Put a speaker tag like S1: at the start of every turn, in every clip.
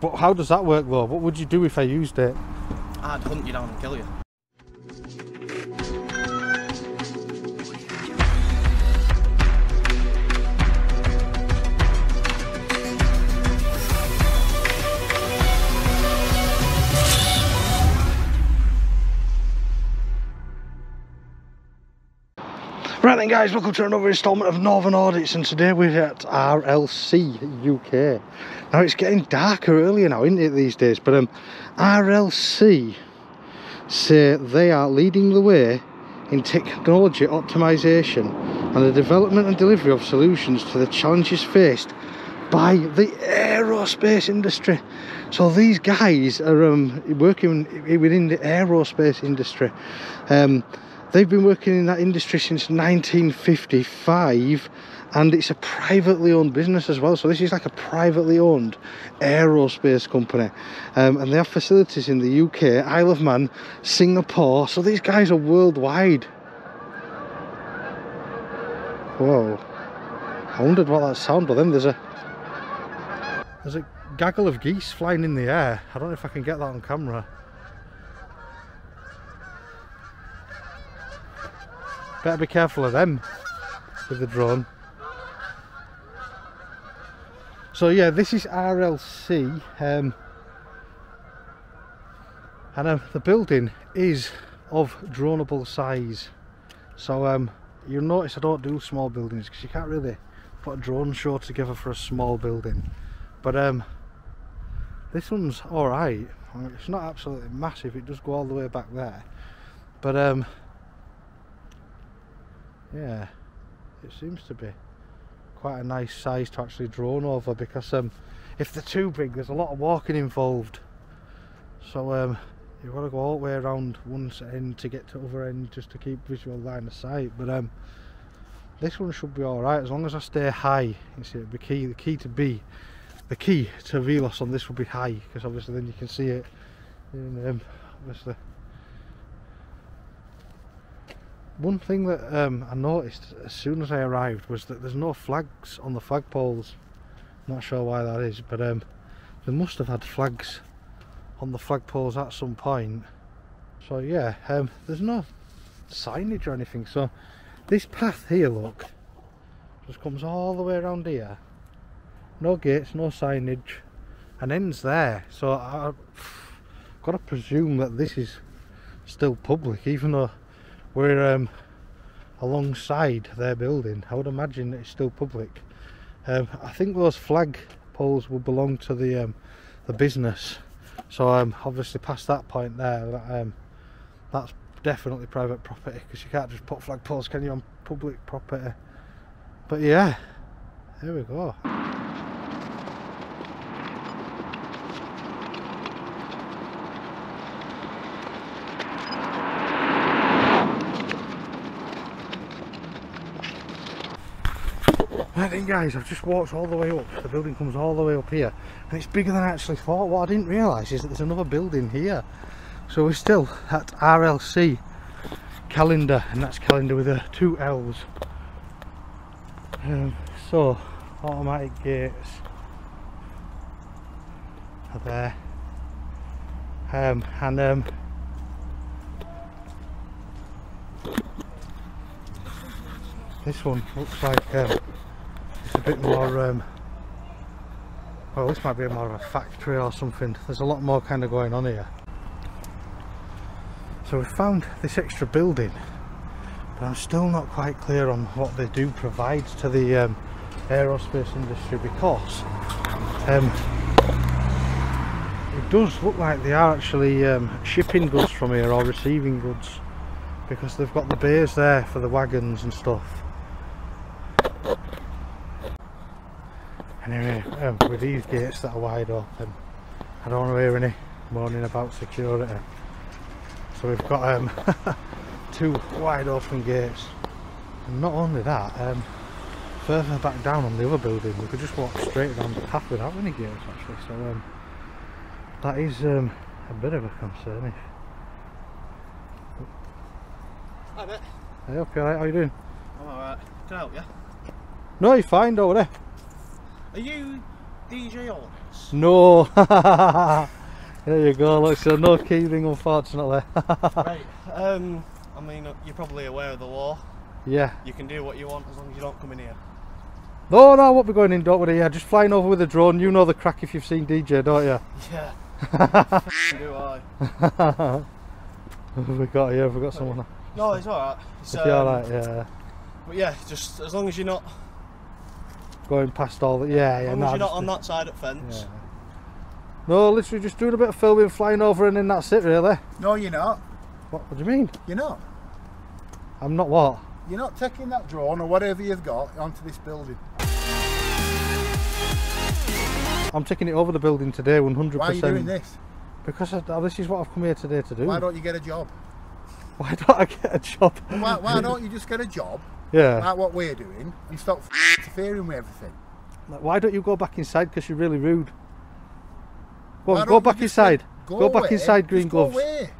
S1: But how does that work though? What would you do if I used it?
S2: I'd hunt you down and kill you.
S1: Right then guys, welcome to another instalment of Northern Audits and today we're at RLC UK. Now it's getting darker earlier now, isn't it, these days? But um, RLC say they are leading the way in technology optimization and the development and delivery of solutions to the challenges faced by the aerospace industry. So these guys are um, working within the aerospace industry. Um, they've been working in that industry since 1955 and it's a privately owned business as well. So this is like a privately owned aerospace company. Um, and they have facilities in the UK, Isle of Man, Singapore. So these guys are worldwide. Whoa. I wondered what that sound but then. There's a there's a gaggle of geese flying in the air. I don't know if I can get that on camera Better be careful of them with the drone. So yeah, this is RLC, um, and um, the building is of droneable size. So um, you'll notice I don't do small buildings because you can't really put a drone show together for a small building. But um, this one's alright. It's not absolutely massive, it does go all the way back there. But um, yeah it seems to be quite a nice size to actually drone over because um, if they're too big there's a lot of walking involved. So um, you've got to go all the way around one end to get to the other end just to keep visual line of sight. But um, this one should be alright as long as I stay high you see the key the key to be the key to VLOS on this will be high because obviously then you can see it. And um, obviously one thing that um, I noticed as soon as I arrived was that there's no flags on the flagpoles. Not sure why that is, but um, they must have had flags on the flagpoles at some point. So yeah, um, there's no signage or anything. So this path here, look, just comes all the way around here. No gates, no signage, and ends there. So I've got to presume that this is still public, even though we're um, alongside their building. I would imagine it's still public. Um, I think those flag poles will belong to the um, the business. So um, obviously past that point there, um, that's definitely private property because you can't just put flag poles, can you, on public property? But yeah, there we go. Right then guys, I've just walked all the way up, the building comes all the way up here and it's bigger than I actually thought. What I didn't realise is that there's another building here. So we're still at RLC calendar and that's calendar with a two L's. Um, so, automatic gates are there. Um, and um, this one looks like um, bit more um, well this might be more of a factory or something. There's a lot more kind of going on here. So we found this extra building but I'm still not quite clear on what they do provide to the um, aerospace industry because um, it does look like they are actually um, shipping goods from here or receiving goods because they've got the bays there for the wagons and stuff Anyway, um, with these gates that are wide open, I don't want to hear any moaning about security. So we've got um, two wide open gates. And not only that, um, further back down on the other building, we could just walk straight down the path without any gates actually. So um, that is um, a bit of a concern.
S2: Hi mate.
S1: Hey, okay, alright, how are you doing?
S2: I'm alright. Can I help you?
S1: No, you're fine, don't worry.
S2: Are you DJ Audits.
S1: No. there you go. Look, so no keyring, unfortunately.
S2: right. Um, I mean, uh, you're probably aware of the law.
S1: yeah.
S2: You can do what you want as long as you don't come in here.
S1: No, no, I won't be going in, don't worry. Yeah, just flying over with a drone. You know the crack if you've seen DJ, don't you?
S2: Yeah. do I?
S1: we got here, we got someone.
S2: No, it's alright. It's, um,
S1: alright, yeah.
S2: But yeah, just as long as you're not,
S1: Going past all the. Yeah, yeah,
S2: long
S1: no.
S2: as you're not on that side of the fence.
S1: yeah. No, literally just doing a bit of filming, flying over, and then that's it, really.
S3: No, you're not.
S1: What, what do you mean?
S3: You're not.
S1: I'm not what?
S3: You're not taking that drone or whatever you've got onto this building.
S1: I'm taking it over the building today, 100%.
S3: Why are you doing this?
S1: Because I, oh, this is what I've come here today to do.
S3: Why don't you get a job?
S1: Why don't I get a job?
S3: Why, why don't you just get a job
S1: Yeah.
S3: like what we're doing and stop f- interfering with everything?
S1: Like, Why don't you go back inside? Because you're really rude. Go, on, go back inside.
S3: Go,
S1: Go back inside, Green
S3: just
S1: Gloves.
S3: Go away.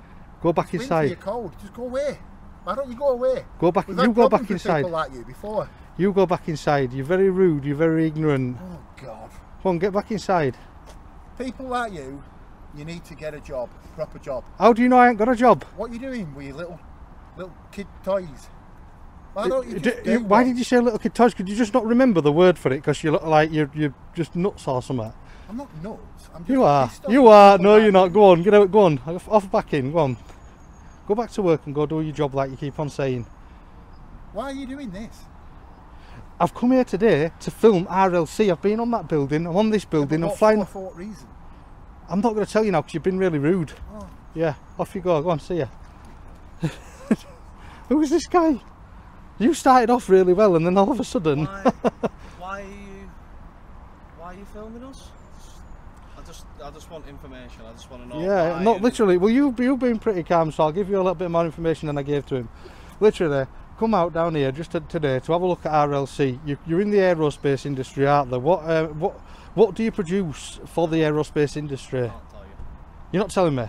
S1: Go back
S3: It's
S1: inside.
S3: You're cold. Just go away. Why don't you go away?
S1: Go back.
S3: We've
S1: You go back inside.
S3: People like you before.
S1: You go back inside. You're very rude. You're very ignorant.
S3: Oh God.
S1: Come on, get back inside.
S3: People like you, you need to get a job, proper job.
S1: How do you know I ain't got a job?
S3: What are you doing with your little, little kid toys? Why don't you
S1: D-
S3: just
S1: d-
S3: do
S1: why did you say a little kid toys? Could you just not remember the word for it? Because you look like you're you're just nuts or something.
S3: I'm not nuts. I'm just
S1: You are. You are. No, you're not. Go on. Get out. Go on. Off, back in. Go on. Go back to work and go do your job like you keep on saying.
S3: Why are you doing this?
S1: I've come here today to film RLC. I've been on that building. I'm on this building.
S3: But
S1: I'm flying.
S3: For, for what reason?
S1: I'm not going to tell you now because you've been really rude.
S3: Oh,
S1: Yeah. Off you go. Go on. See ya. Who is this guy? You started off really well, and then all of a sudden.
S2: Why, why are you, why are you filming us? I just, I just want information. I just want to know.
S1: Yeah, not literally. Well, you you've been pretty calm, so I'll give you a little bit more information than I gave to him. Literally, come out down here just to, today to have a look at RLC. You, you're in the aerospace industry, aren't there? What uh, what what do you produce for the aerospace industry?
S2: I can't tell you.
S1: You're not telling me.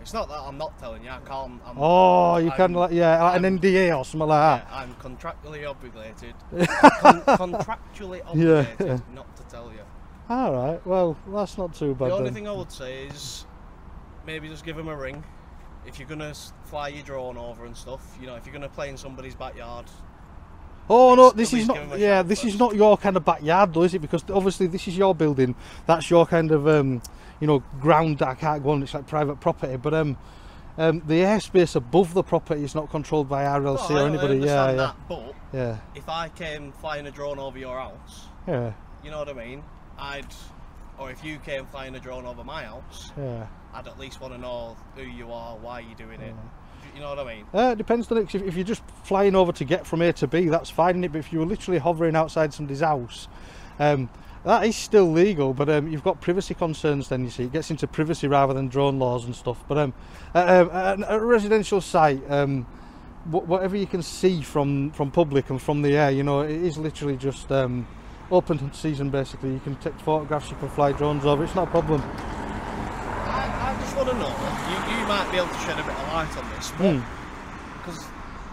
S2: It's not that I'm not telling you. I can't. I'm,
S1: Oh, you
S2: I'm-
S1: of like yeah, like an NDA or something like
S2: Yeah,
S1: that.
S2: I'm contractually obligated. con- contractually
S1: Yeah.
S2: obligated not to tell you.
S1: All right. Well, that's not too bad.
S2: the only
S1: then.
S2: thing I would say is maybe just give him a ring. If you're gonna fly your drone over and stuff, you know, if you're gonna play in somebody's backyard,
S1: Oh no, this is not. Yeah, this is not your kind of backyard, though, is it? Because obviously this is your building. That's your kind of, um, you know, ground that I can't go on. It's like private property. But um, um, the airspace above the property is not controlled by RLC
S2: No,
S1: or anybody. Yeah, yeah,
S2: that, but
S1: yeah,
S2: if I came flying a drone over your house,
S1: yeah,
S2: you know what I mean? I'd, or if you came flying a drone over my house,
S1: yeah.
S2: I'd at least want to know who you are, why you're doing it. You know what I mean?
S1: Uh, it depends on it. If, if you're just flying over to get from A to B, that's fine. innit? But if you were literally hovering outside somebody's house, um, that is still legal. But um, you've got privacy concerns. Then you see, it gets into privacy rather than drone laws and stuff. But um, uh, um, a, residential site, um, wh- whatever you can see from from public and from the air, you know, it is literally just um, open season. Basically, you can take photographs, you can fly drones over. It's not a problem.
S2: I, I just want to know, might be able to shed a bit of light on this,
S1: Hmm.
S2: because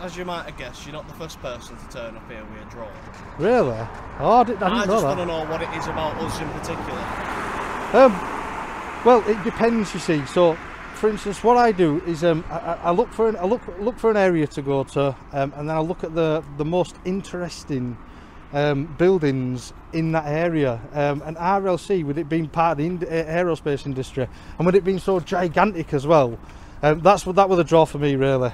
S2: as you might have guessed, you're not the first person to turn up here with a drone.
S1: Really? Oh, I didn't, I
S2: I,
S1: didn't know
S2: just want to know what it is about us in particular.
S1: Um, well, it depends. You see, so for instance, what I do is um, I, I- I look for an, I look look for an area to go to, um, and then I look at the the most interesting um, buildings in that area. Um, and RLC, with it being part of the uh, aerospace industry, and with it being so gigantic as well, um, that's what that was a draw for me, really.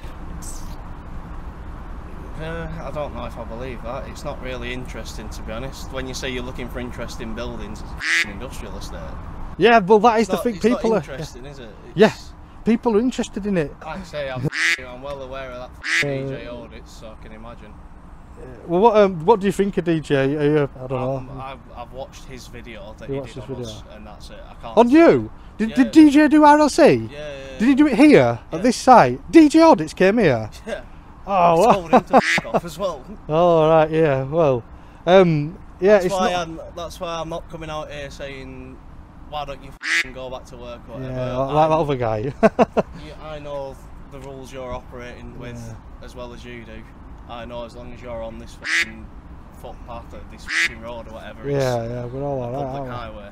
S2: Uh, I don't know if I believe that. It's not really interesting, to be honest. When you say you're looking for interesting buildings, it's industrial estate.
S1: Yeah, well, that is
S2: It's
S1: the
S2: not,
S1: thing.
S2: it's not
S1: People are
S2: interesting, is it?
S1: Yeah. People are interested in it.
S2: Like I say, I'm, I'm well aware of that DJ audit, so I can imagine.
S1: Well, what um, what do you think of DJ? Are you, I don't
S2: Um,
S1: know.
S2: I've, I've watched his video that
S1: You
S2: he
S1: watched
S2: did
S1: his
S2: on
S1: video?
S2: us, and that's it. I can't.
S1: On you? Did,
S2: Yeah.
S1: did DJ do RLC?
S2: Yeah, yeah,
S1: Did he do it here
S2: Yeah.
S1: at this site? DJ Audits came here.
S2: Yeah.
S1: Oh,
S2: I
S1: well.
S2: told him to f- off as well.
S1: oh right, yeah. Well, um, yeah,
S2: That's
S1: it's
S2: why
S1: not.
S2: I'm. That's why I'm not coming out here saying, "Why don't you f- go back to work?" Or whatever.
S1: Yeah, like that
S2: I'm-
S1: other guy.
S2: you- I know the rules you're operating with as well as you do. I know as long as you're on this f***ing footpath of this fucking road or whatever.
S1: Yeah, yeah, we're all alright,
S2: public
S1: aren't
S2: highway.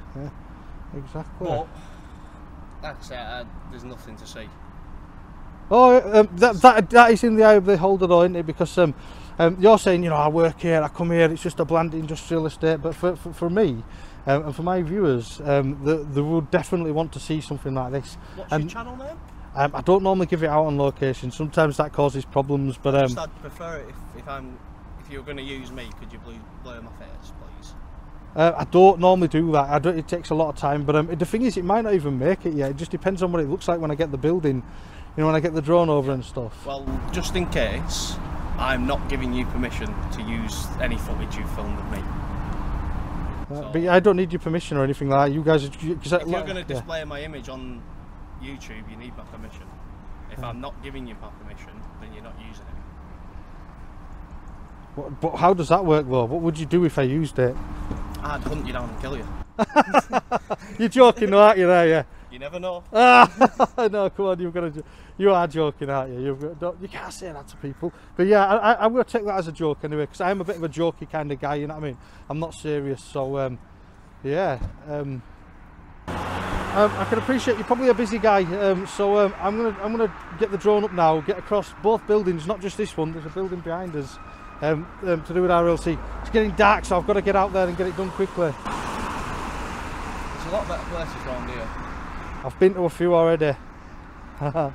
S1: we? Exactly.
S2: But like I say, I, there's nothing to see.
S1: Oh, um, that, that that is in the eye of the beholder, though, isn't it? Because um, um, you're saying, you know, I work here, I come here, it's just a bland industrial estate. But for, for, for me um, and for my viewers, um, the, they would definitely want to see something like this.
S2: What's
S1: And-
S2: your channel name?
S1: Um, I don't normally give it out on location. Sometimes that causes problems, but um,
S2: I'd prefer it if, if I'm if you're going to use me, could you blur my face, please?
S1: uh, I don't normally do that. I don't, it takes a lot of time. But um, the thing is, it might not even make it yet. It just depends on what it looks like when I get the building. You know, when I get the drone over and stuff.
S2: Well, just in case, I'm not giving you permission to use any footage you filmed of me.
S1: Uh,
S2: so-
S1: but I don't need your permission or anything like that. You guys, are-
S2: If you're
S1: like-
S2: going to
S1: yeah.
S2: display my image on YouTube, you need my permission. If I'm not giving you my permission, then you're not using it.
S1: What- But how does that work though? What would you do if I used it?
S2: I'd hunt you down and kill you.
S1: You're joking, aren't you? There, yeah.
S2: You never know.
S1: Ah, no, come on, you've got to. You are joking, aren't you? Got, don't, you can't say that to people. But yeah, I, I, I'm going to take that as a joke anyway, because I'm a bit of a jokey kind of guy. You know what I mean? I'm not serious, so um, yeah. Um, um, I can appreciate you're probably a busy guy, um, so um, I'm gonna I'm gonna get the drone up now, get across both buildings, not just this one. There's a building behind us um, um, to do with RLC. It's getting dark, so I've got to get out there and get it done quickly.
S2: There's a lot better places around here.
S1: I've been to a few already.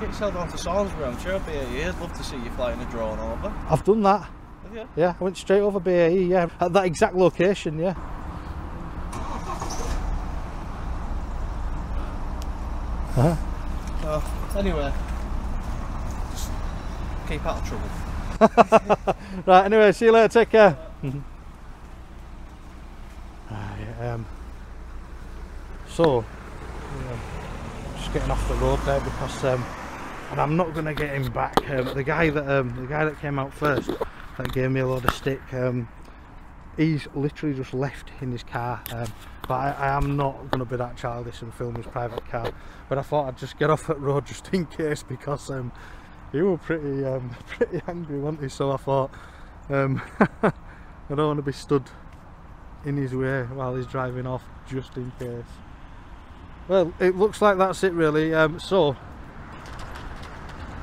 S2: Get yourself down to Salisbury, I'm sure I'll be here. I'd love to see you flying a drone over.
S1: I've done that.
S2: Have you?
S1: Yeah, I went straight over BAE, yeah, at that exact location, yeah. Uh-huh.
S2: So, anyway, just keep out of trouble.
S1: Right, anyway, see you later, take care. Right, um, so, yeah, just getting off the road there because, um, and I'm not going to get him back. Um, the guy that um, the guy that came out first, that gave me a load of stick, um, he's literally just left in his car. Um, but I, I am not going to be that childish and film his private car. But I thought I'd just get off that road just in case because um, he was pretty um, pretty angry, weren't he? So I thought um, I don't want to be stood in his way while he's driving off, just in case. Well, it looks like that's it really. Um, so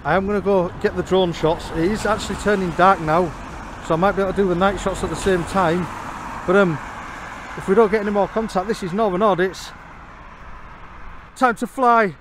S1: I am going to go get the drone shots. It is actually turning dark now, so I might be able to do the night shots at the same time. But um, if we don't get any more contact, this is Northern Audits. Time to fly.